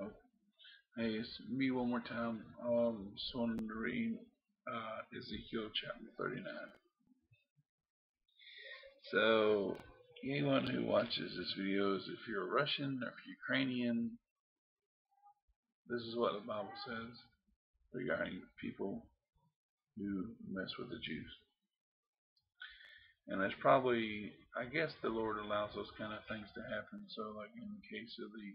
Oh, hey, it's me one more time. Um, read uh, Ezekiel chapter 39. So, anyone who watches this video, if you're Russian or Ukrainian, this is what the Bible says regarding people who mess with the Jews. And that's probably, I guess the Lord allows those kind of things to happen. So, like in the case of the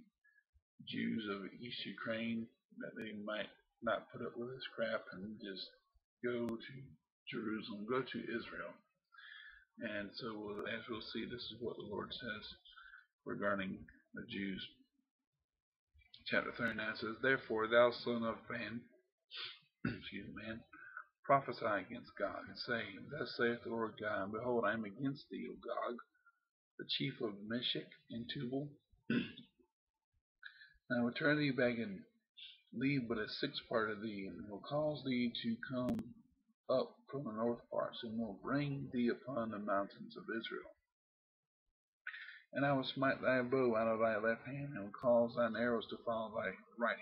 Jews of East Ukraine, that they might not put up with this crap and just go to Jerusalem, go to Israel. And so, as we'll see, this is what the Lord says regarding the Jews. Chapter 39 says, Therefore, thou son of man, excuse me, man, prophesy against Gog, and say, Thus saith the Lord God, Behold, I am against thee, O Gog, the chief of Meshech and Tubal. will turn thee back and leave but a sixth part of thee, and will cause thee to come up from the north parts, and will bring thee upon the mountains of Israel. And I will smite thy bow out of thy left hand, and will cause thine arrows to fall thy right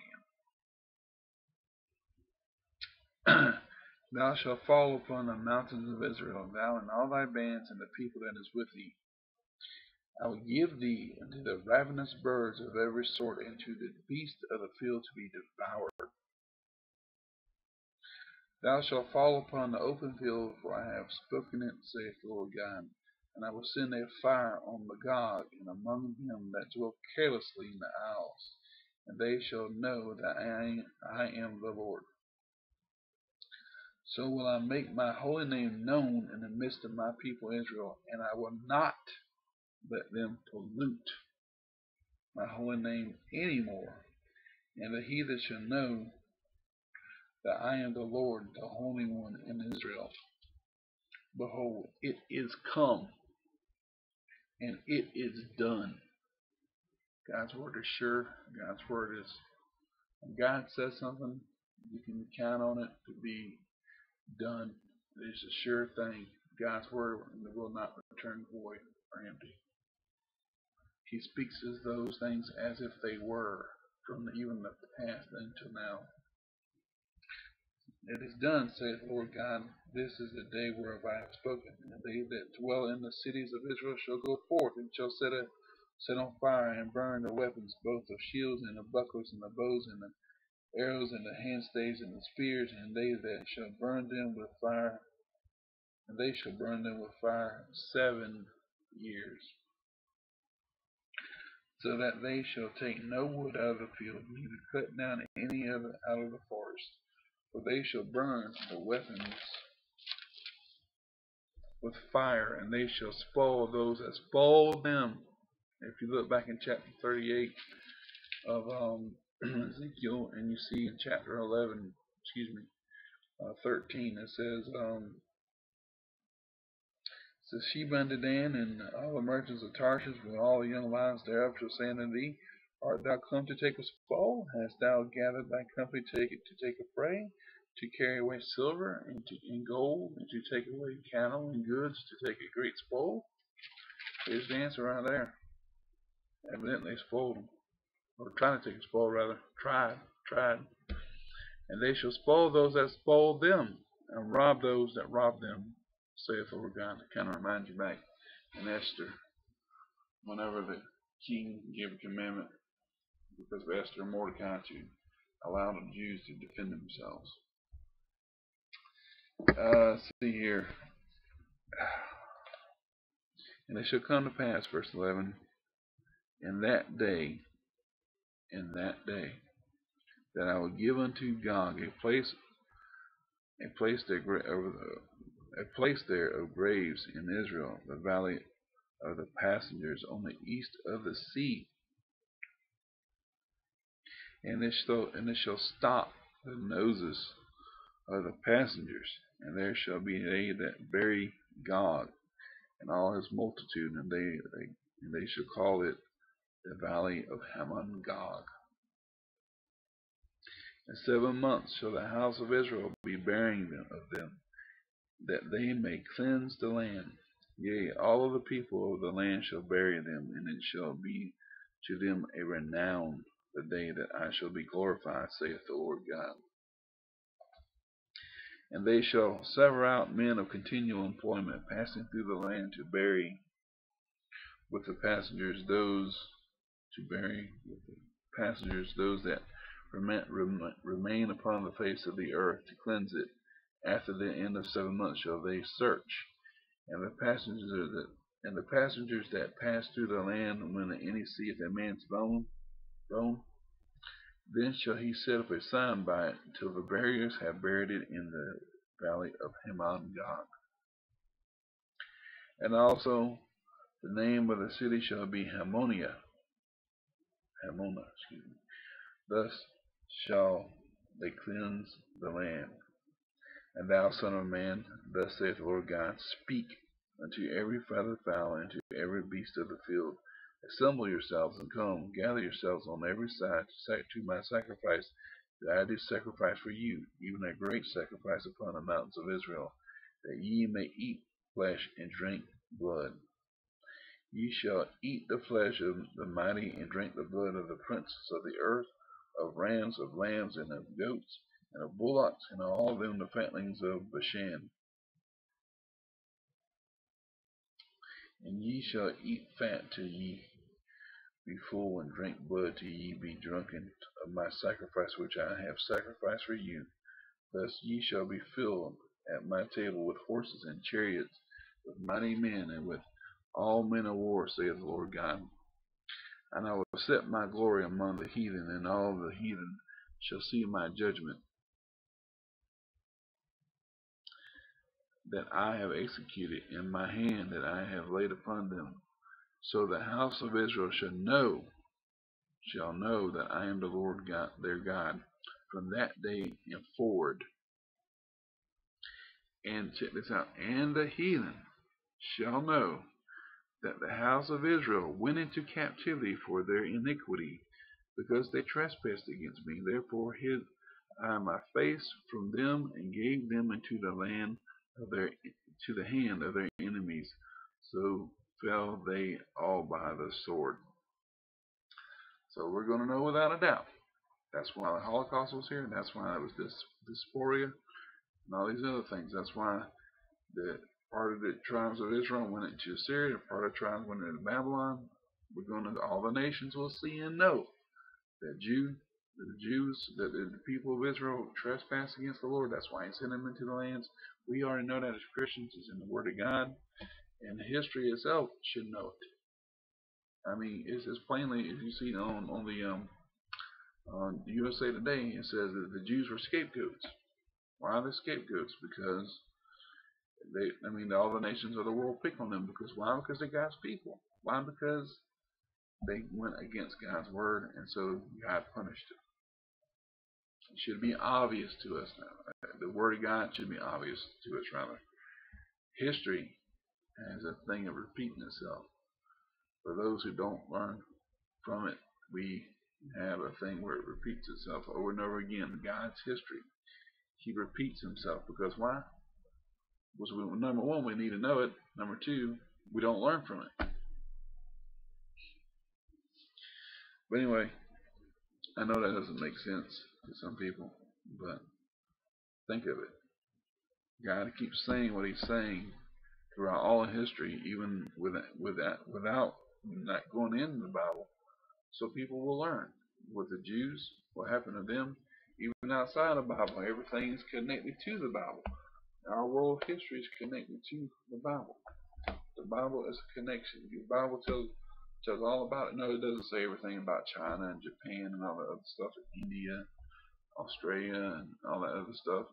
hand. Thou shalt fall upon the mountains of Israel, thou and all thy bands, and the people that is with thee. I will give thee unto the ravenous birds of every sort, and to the beasts of the field to be devoured. Thou shalt fall upon the open field, for I have spoken it, saith the Lord God. And I will send a fire on Magog, and among them that dwell carelessly in the isles, and they shall know that I, I am the Lord. So will I make my holy name known in the midst of my people Israel, and I will not let them pollute my holy name any more. And the heathen shall know that I am the Lord, the Holy One in Israel. Behold, it is come, and it is done. God's word is sure. God's word is, when God says something, you can count on it to be done. It is a sure thing. God's word will not return void or empty. He speaks of those things as if they were from the, even the past until now. It is done, saith Lord God. This is the day whereof I have spoken. And they that dwell in the cities of Israel shall go forth and shall set a set on fire and burn the weapons, both of shields and the bucklers and the bows and the arrows and the handstaves and the spears, and they that shall burn them with fire, and they shall burn them with fire seven years, so that they shall take no wood out of the field, neither cut down any of it out of the forest, for they shall burn the weapons with fire, and they shall spoil those that spoil them. If you look back in chapter 38 of um, Ezekiel, and you see in chapter 11, excuse me, uh, 13, it says, um, says, Sheba and Dedan and all the merchants of Tarshish with all the young lions thereof shall say unto thee, Art thou come to take a spoil? Hast thou gathered thy company to take, to take a prey? To carry away silver and, to, and gold, and to take away cattle and goods, to take a great spoil? Here's the answer right there. Evidently spoiled them or trying to take a spoil rather, tried, tried. And they shall spoil those that spoil them, and rob those that rob them, Lord God. It kind of reminds you back in Esther, whenever the king gave a commandment, because of Esther and Mordecai, to allow the Jews to defend themselves. Uh, see here. And it shall come to pass, verse 11, in that day in that day, that I will give unto Gog a place, a place that over the, a place there of graves in Israel, the valley of the passengers on the east of the sea. And it shall and it shall stop the noses of the passengers, and there shall be they that bury Gog and all his multitude, and they, they and they shall call it the valley of Hamon Gog. In seven months shall the house of Israel be burying them of them, that they may cleanse the land. Yea, all of the people of the land shall bury them, and it shall be to them a renown the day that I shall be glorified, saith the Lord God. And they shall sever out men of continual employment, passing through the land to bury with the passengers those to bury with the passengers those that remain upon the face of the earth to cleanse it. After the end of seven months shall they search, and the passengers that and the passengers that pass through the land when any seeth a man's bone, bone, then shall he set up a sign by it until the buriers have buried it in the valley of Hamon Gog. And also the name of the city shall be Hammonia. Hamonah, excuse me. Thus shall they cleanse the land. And thou, son of man, thus saith the Lord God, speak unto every feathered fowl and to every beast of the field, Assemble yourselves and come, gather yourselves on every side to my sacrifice that I do sacrifice for you, even a great sacrifice upon the mountains of Israel, that ye may eat flesh and drink blood. Ye shall eat the flesh of the mighty and drink the blood of the princes of the earth, of rams, of lambs, and of goats, and of bullocks, and of all them the fatlings of Bashan. And ye shall eat fat till ye be full, and drink blood till ye be drunken of my sacrifice which I have sacrificed for you. Thus ye shall be filled at my table with horses and chariots, with mighty men, and with all men of war, saith the Lord God. And I will set my glory among the heathen, and all the heathen shall see my judgment that I have executed in my hand that I have laid upon them. So the house of Israel shall know, shall know that I am the Lord God, their God, from that day and forward. And check this out, and the heathen shall know that the house of Israel went into captivity for their iniquity, because they trespassed against me. Therefore hid I my face from them, and gave them into the land of their to the hand of their enemies. So fell they all by the sword. So we're going to know without a doubt. That's why the Holocaust was here, and that's why it was this diaspora and all these other things. That's why the part of the tribes of Israel went into Assyria, part of the tribes went into Babylon. We're going to all the nations will see and know that Jew, the Jews, that the people of Israel trespass against the Lord. That's why He sent them into the lands. We already know that as Christians. It's in the Word of God and history itself should know it. I mean, it's as plainly as you see on on the um on USA Today. It says that the Jews were scapegoats. Why are they scapegoats? Because they, I mean, all the nations of the world pick on them because why? Because they're God's people. Why? Because they went against God's word, and so God punished them. Should be obvious to us now. The word of God should be obvious to us, rather. History as a thing of repeating itself. For those who don't learn from it, we have a thing where it repeats itself over and over again. God's history, He repeats Himself because why? Because we, number one, we need to know it. Number two, we don't learn from it. But anyway, I know that doesn't make sense to some people, but think of it. God keeps saying what He's saying throughout all of history, even with with that, without not going into the Bible, so people will learn. With the Jews, what happened to them, even outside of the Bible, everything is connected to the Bible. Our world history is connected to the Bible. The Bible is a connection. The Bible tells tells all about it. No, it doesn't say everything about China and Japan and all that other stuff, India, Australia, and all that other stuff,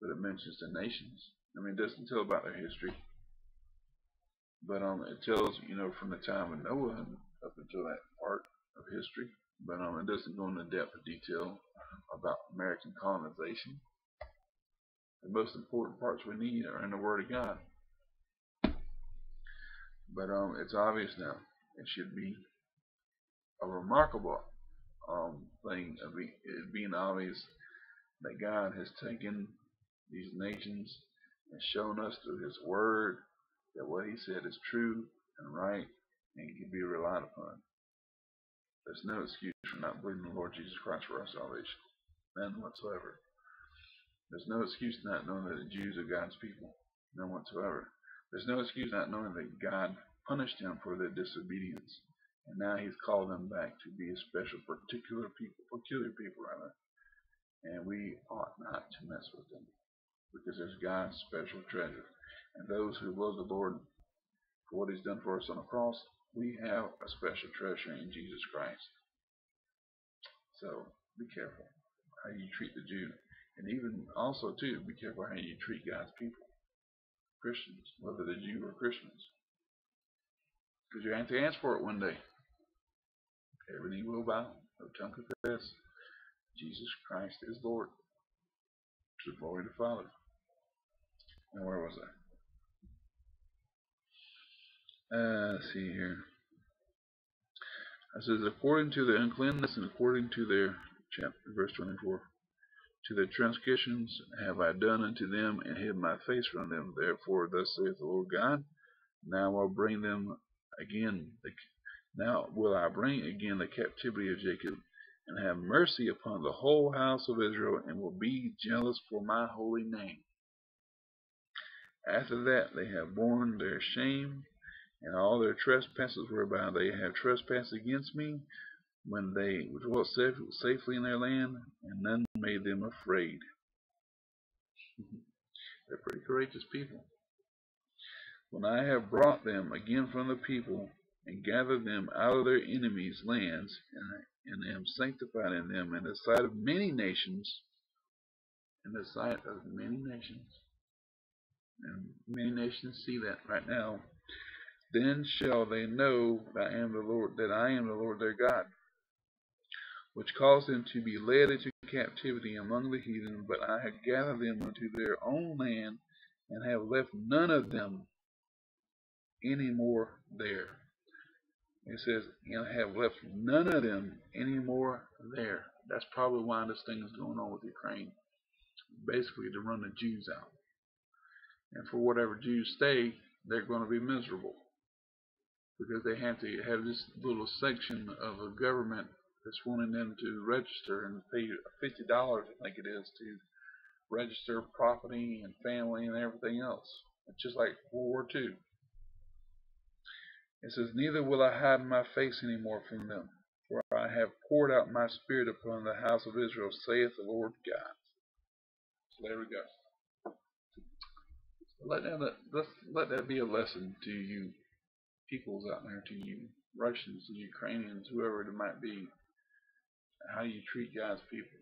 but it mentions the nations. I mean, it doesn't tell about their history. But um, it tells, you know, from the time of Noah up until that part of history. But um, it doesn't go into depth of detail about American colonization. The most important parts we need are in the Word of God. But um, it's obvious now. It should be a remarkable um, thing of be, being obvious that God has taken these nations and shown us through His Word that what he said is true and right and can be relied upon. There's no excuse for not believing the Lord Jesus Christ for our salvation. None whatsoever. There's no excuse not knowing that the Jews are God's people. None whatsoever. There's no excuse not knowing that God punished them for their disobedience. And now he's called them back to be a special, particular people, peculiar people, rather. And we ought not to mess with them. Because there's God's special treasure. And those who love the Lord for what he's done for us on the cross, we have a special treasure in Jesus Christ. So be careful how you treat the Jew. And even also too, be careful how you treat God's people. Christians, whether they're Jew or Christians. Because you have to answer for it one day. Every knee will bow, no tongue confess. Jesus Christ is Lord. To the glory of the Father. And where was I? Uh, let's see here. It says, according to their uncleanness and according to their, chapter, verse 24, to their transgressions have I done unto them, and hid my face from them. Therefore, thus saith the Lord God, now I'll bring them again, now will I bring again the captivity of Jacob, and have mercy upon the whole house of Israel, and will be jealous for my holy name. After that they have borne their shame, and all their trespasses whereby they have trespassed against me, when they dwelt safely in their land, and none made them afraid. They're pretty courageous people. When I have brought them again from the people, and gathered them out of their enemies' lands, and, am sanctified in them in the sight of many nations, in the sight of many nations, and many nations see that right now, then shall they know that I am the Lord, that I am the Lord their God which caused them to be led into captivity among the heathen, but I have gathered them unto their own land, and have left none of them any more there. It says, and have left none of them any more there. That's probably why this thing is going on with Ukraine. Basically, to run the Jews out. And for whatever Jews stay, they're going to be miserable. Because they have to have this little section of a government that's wanting them to register and pay fifty dollars, I think it is, to register property and family and everything else. It's just like World War II. It says, Neither will I hide my face any more from them, for I have poured out my spirit upon the house of Israel, saith the Lord God. So there we go. Let that, let, let that be a lesson to you peoples out there, to you Russians, to Ukrainians, whoever it might be how you treat God's people.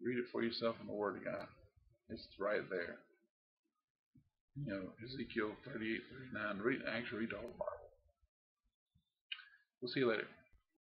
Read it for yourself in the Word of God. It's right there. You know, Ezekiel 38, 39. Read, actually read the whole Bible. We'll see you later.